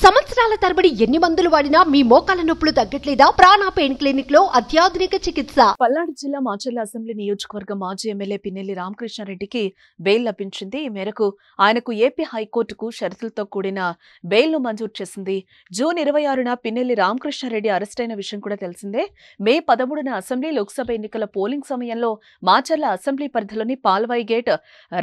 Someone సంవత్సరాల తరబడి ఎన్ని మందులు వాడినా మీ మోకాల నొప్పులు తగ్గట్లేదా? ప్రాణ పెయిన్ క్లినిక్లో అత్యాధునిక చికిత్స. పల్నాడు జిల్లా మాచర్ల అసెంబ్లీ నియోజకవర్గ మాజీ ఎమ్మెల్యే పిన్నెల్లి రామకృష్ణారెడ్డికి బెయిల్ లభించింది. ఈ మేరకు ఆయనకు ఏపీ హైకోర్టుకు షరతులతో కూడిన బెయిల్ను మంజూరు చేసింది. జూన్ ఇరవై ఆరున పిన్నెల్లి రామకృష్ణారెడ్డి అరెస్ట్ అయిన విషయం కూడా తెలిసిందే. మే పదమూడున అసెంబ్లీ లోక్సభ ఎన్నికల పోలింగ్ సమయంలో మాచర్ల అసెంబ్లీ పరిధిలోని పాల్వాయి గేట్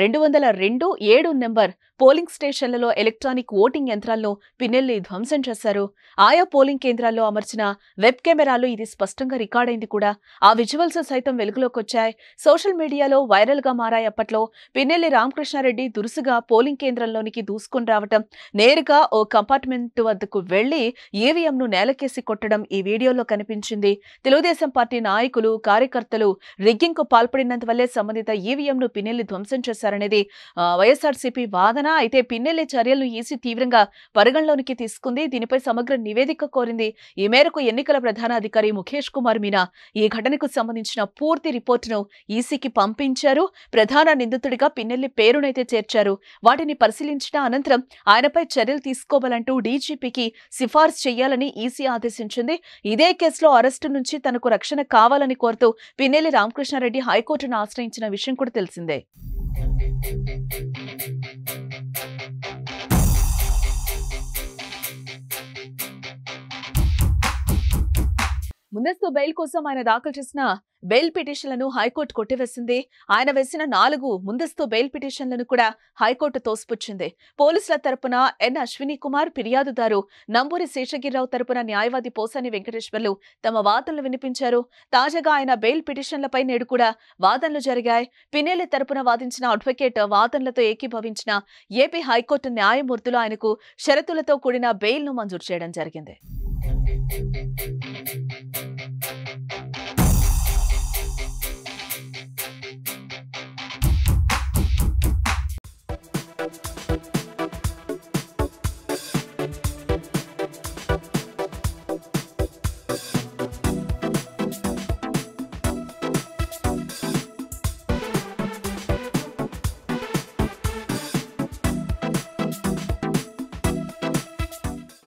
రెండు వందల రెండు ఏడు నెంబర్ పోలింగ్ స్టేషన్లలో ఎలక్ట్రానిక్ ఓటింగ్ యంత్రాలను పిన్నెల్లి ధ్వంసం చేశారు. ఆయా పోలింగ్ కేంద్రాల్లో అమర్చిన వెబ్ కెమెరాలు ఇది స్పష్టంగా రికార్డ్ అయింది కూడా. ఆ విజువల్స్ సైతం వెలుగులోకొచ్చాయి. సోషల్ మీడియాలో వైరల్గా మారాయి అప్పట్లో పిన్నెల్లి రామకృష్ణారెడ్డి దురుసుగా పోలింగ్ కేంద్రంలోనికి దూసుకుని రావటం నేరుగా ఓ కంపార్ట్మెంట్ వద్దకు వెళ్ళి ఈవీఎంను నేలకేసి కొట్టడం ఈ వీడియోలో కనిపించింది. తెలుగుదేశం పార్టీ నాయకులు కార్యకర్తలు రిగ్గింగ్కు కు వల్లే సంబంధిత ఈవీఎంను పిన్నెల్లి ధ్వంసం చేశారనేది వైఎస్ఆర్సీపీ వాదన. అయితే పిన్నెల్లి చర్యలను ఈసీ తీవ్రంగా పరిగణలోనికి తీసుకుంది. దీనిపై సమగ్ర నివేదిక కోరింది ఈ మేరకు ఎన్నికల ప్రధాన అధికారి ముఖేష్ కుమార్ మీనా. ఈ ఘటనకు సంబంధించిన పూర్తి రిపోర్టును ఈసీకి పంపించారు. ప్రధాన నిందితుడిగా పిన్నెల్లి పేరునైతే చేర్చారు. వాటిని పరిశీలించిన అనంతరం ఆయనపై చర్యలు తీసుకోవాలంటూ డీజీపీకి సిఫార్సు చేయాలని ఈసీ ఆదేశించింది. ఇదే కేసులో అరెస్టు నుంచి తనకు రక్షణ కావాలని కోరుతూ పిన్నెల్లి రామకృష్ణారెడ్డి హైకోర్టును ఆశ్రయించిన విషయం కూడా తెలిసిందే. ముందస్తు బెయిల్ కోసం ఆయన దాఖలు చేసిన బెయిల్ పిటిషన్లను హైకోర్టు కొట్టివేసింది. ఆయన వేసిన నాలుగు ముందస్తు బెయిల్ పిటిషన్లను కూడా హైకోర్టు తోసిపుచ్చింది. పోలీసుల తరపున ఎన్ అశ్విని కుమార్ ఫిర్యాదుదారు నంబూరి శేషగిరిరావు తరపున న్యాయవాది పోసాని వెంకటేశ్వర్లు తమ వాదనలు వినిపించారు. తాజాగా ఆయన బెయిల్ పిటిషన్లపై నేడు కూడా వాదనలు జరిగాయి. పినేలి తరపున వాదించిన అడ్వకేట్ వాదనలతో ఏకీభవించిన ఏపీ హైకోర్టు న్యాయమూర్తులు ఆయనకు షరతులతో కూడిన బెయిల్ను మంజూరు చేయడం జరిగింది.